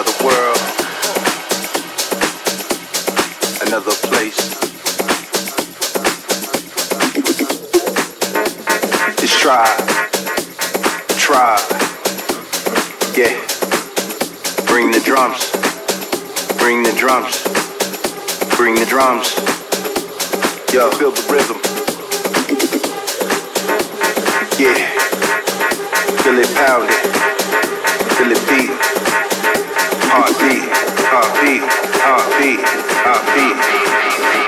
another world. Another place. It's try, try, Yeah. Bring the drums. Bring the drums. Bring the drums. Yo, feel the rhythm. Yeah. Feel it pounding. Feel it beat. Heartbeat. Heartbeat. Heartbeat. Heartbeat.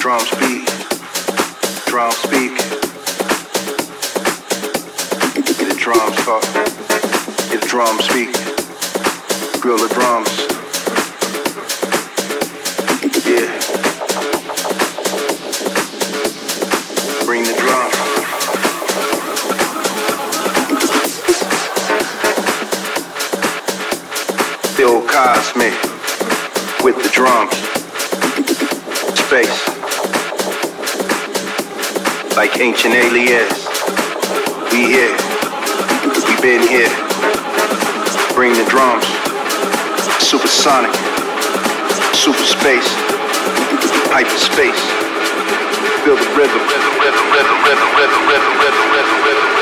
Drums beat. Drums speak. The drums talk. Speak. Grill the drums. Yeah. Bring the drums. Cosmic with the drums. Space. Like ancient aliens. We here. We been here. Bring the drums. Supersonic. Super space. hyperspace. Feel the rhythm, rhythm, rhythm, rhythm, rhythm, rhythm, rhythm, rhythm, rhythm.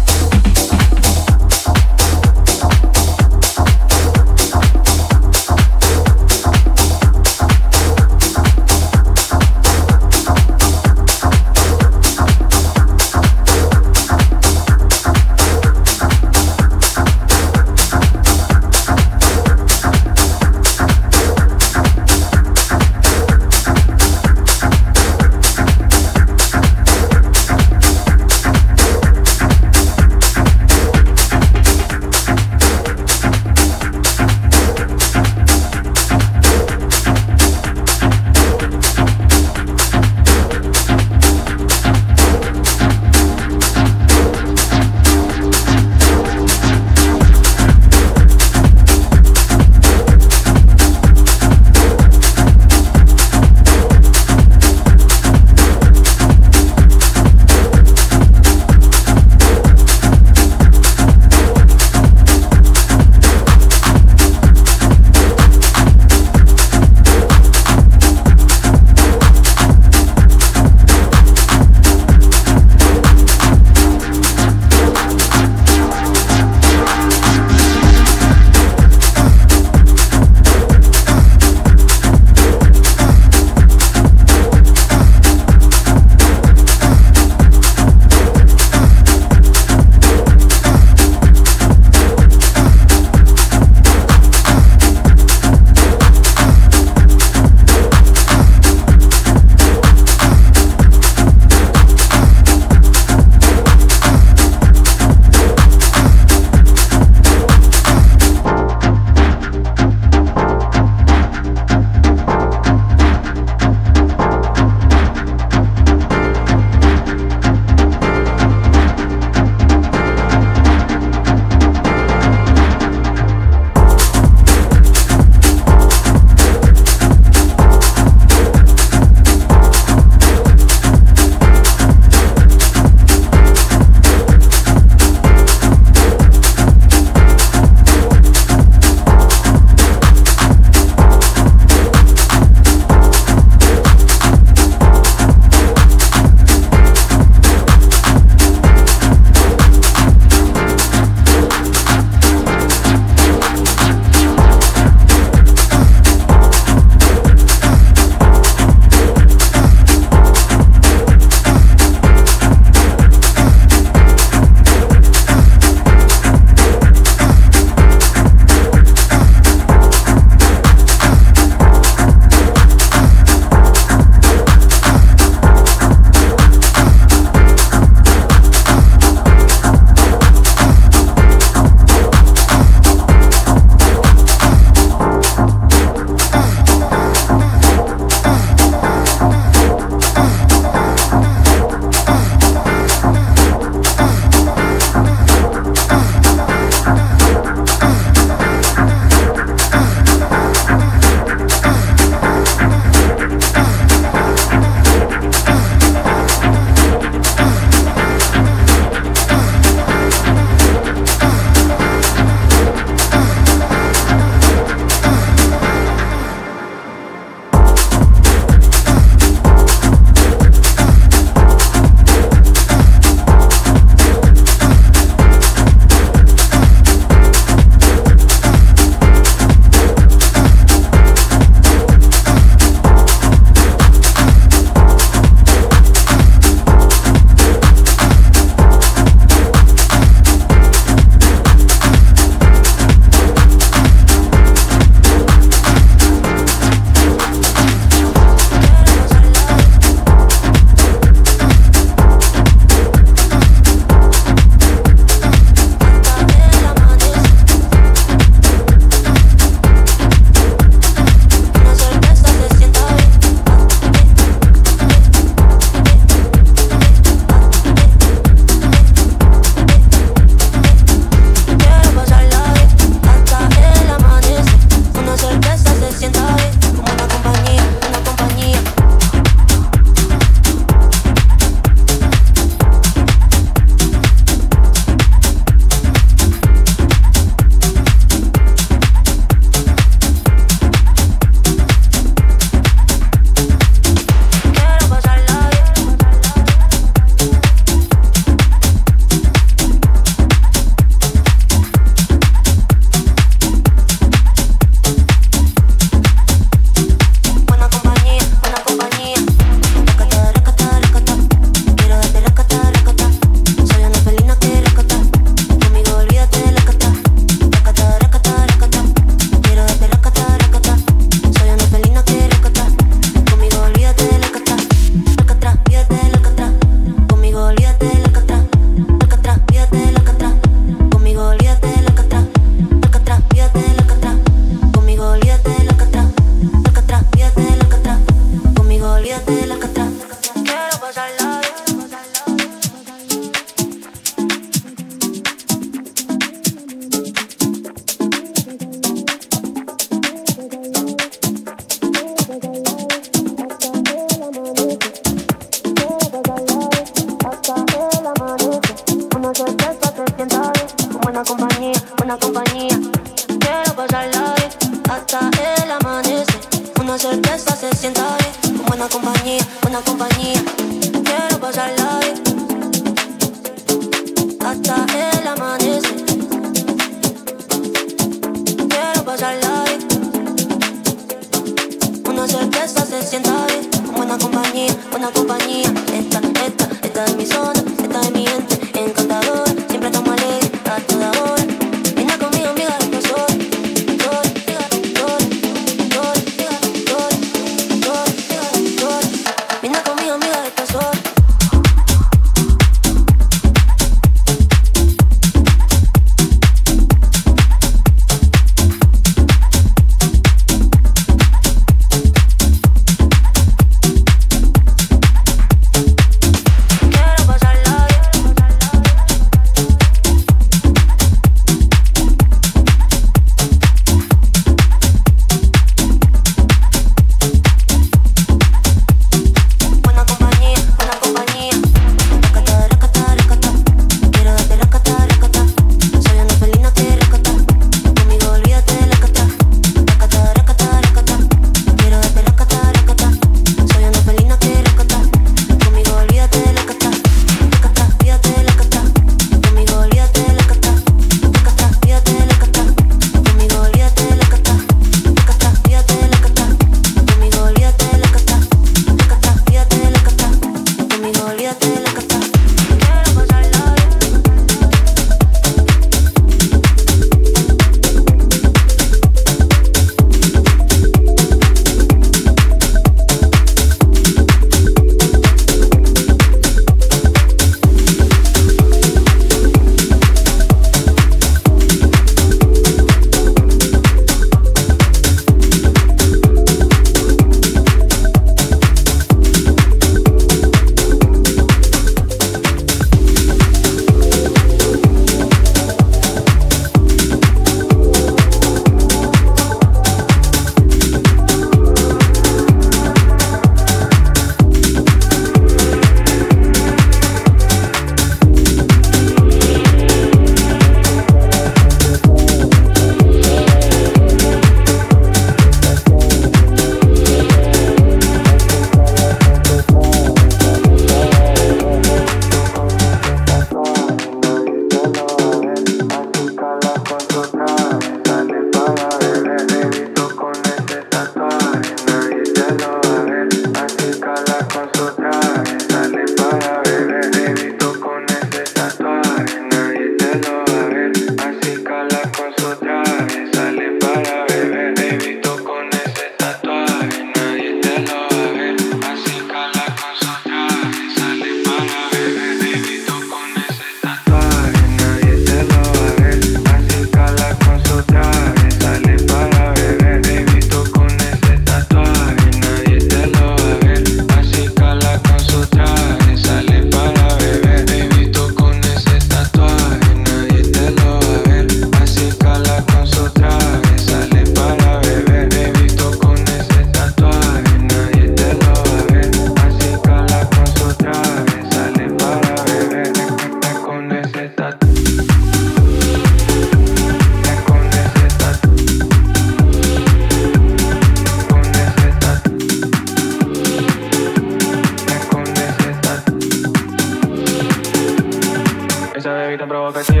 Cause you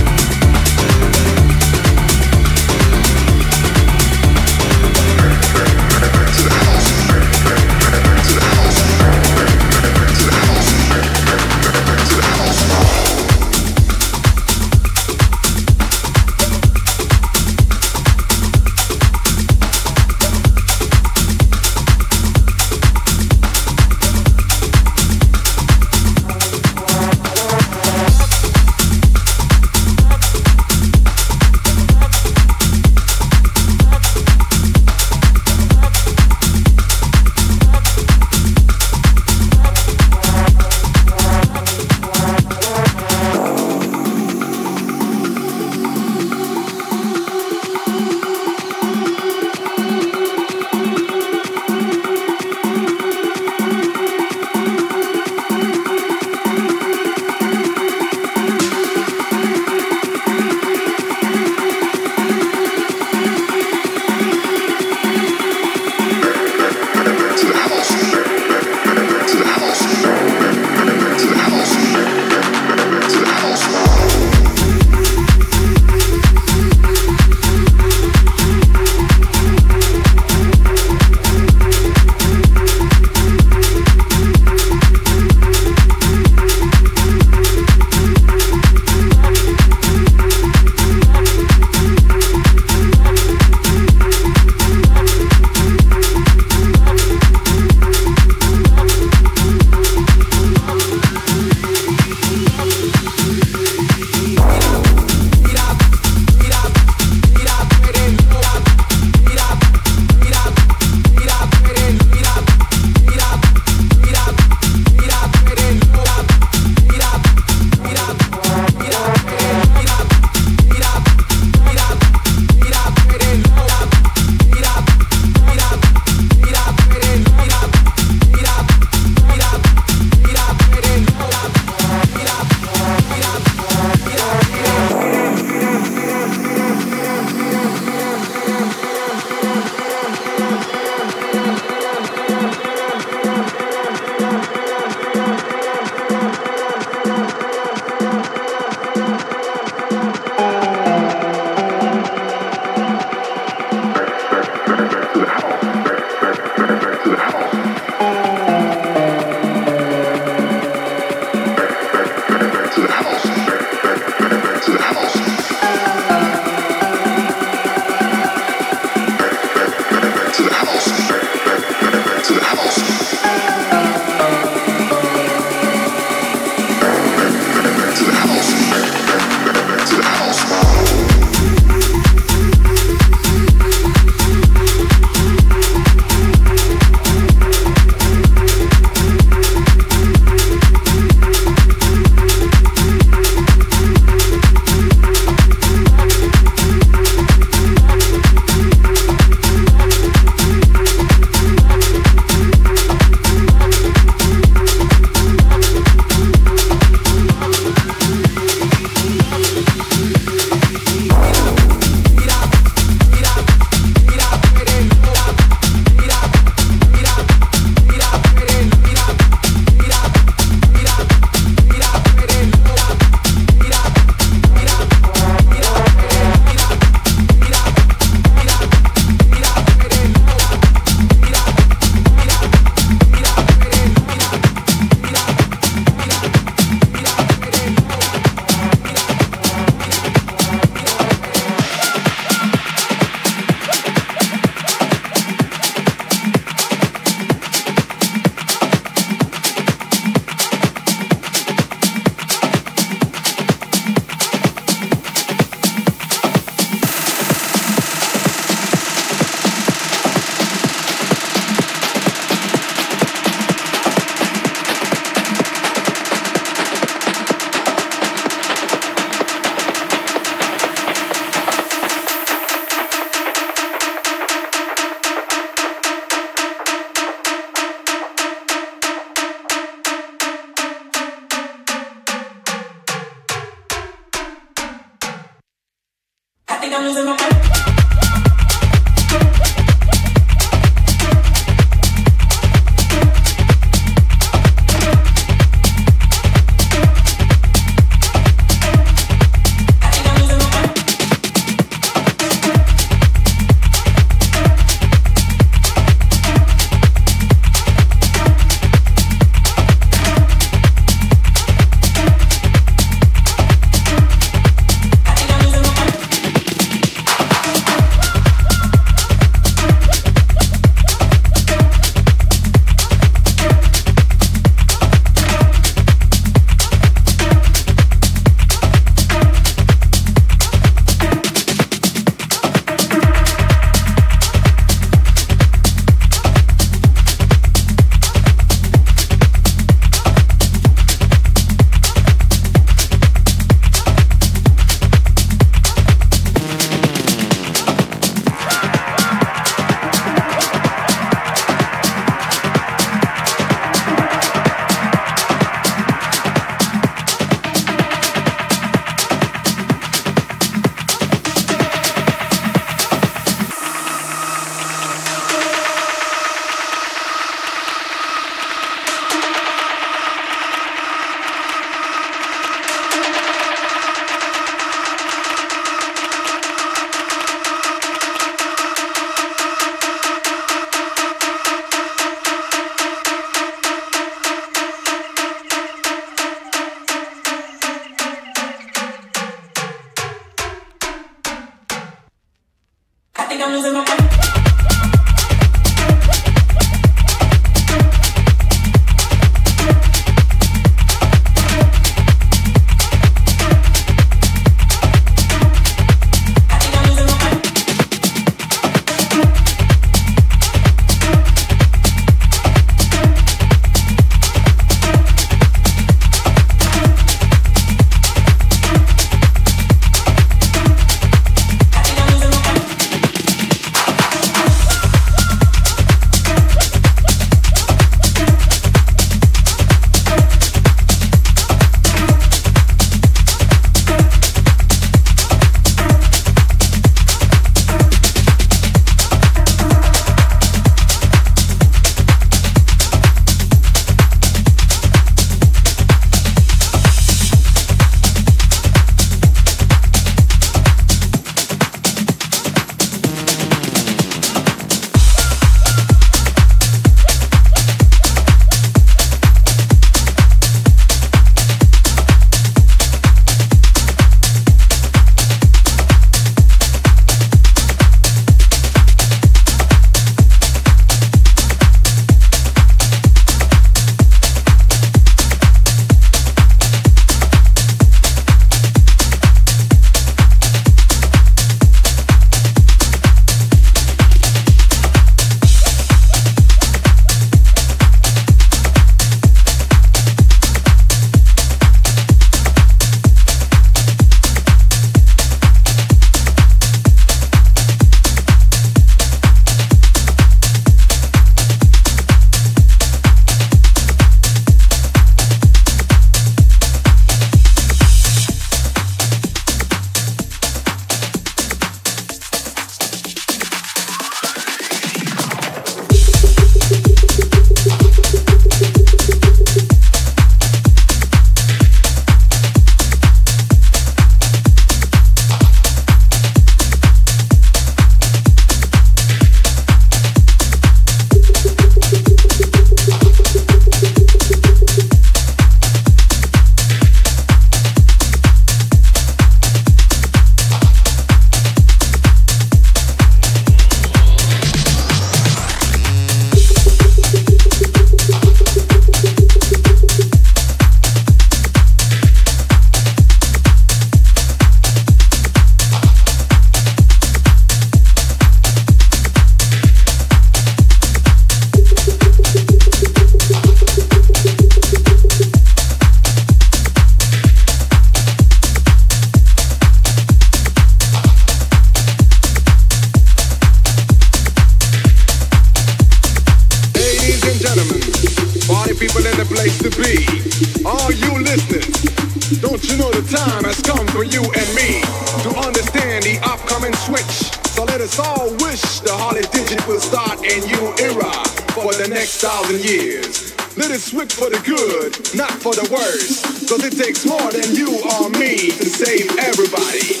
for the good, not for the worse. Cause it takes more than you or me to save everybody.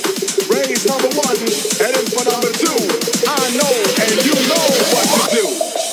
Raise number one, and in for number two. I know and you know what to do.